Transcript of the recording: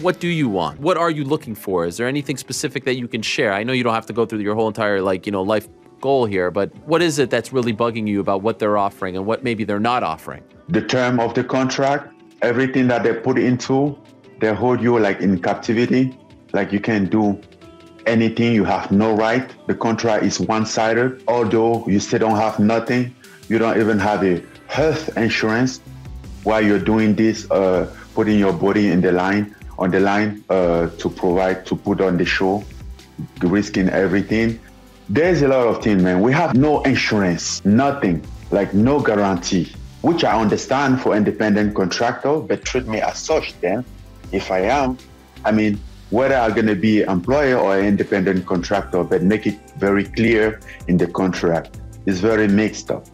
What do you want? What are you looking for? Is there anything specific that you can share? I know you don't have to go through your whole entire like, you know, life goal here, but what is it that's really bugging you about what they're offering and what maybe they're not offering? The term of the contract, everything that they put into, they hold you like in captivity, like you can't do anything, you have no right. The contract is one-sided, although you still don't have nothing. You don't even have a health insurance while you're doing this, uh, putting your body in the line on the line uh, to provide to put on the show, risking everything. There's a lot of things, man. We have no insurance, nothing, like no guarantee, which I understand for independent contractor, but treat me as such then. If I am, I mean, whether I'm going to be employer or independent contractor, but make it very clear in the contract. It's very mixed up.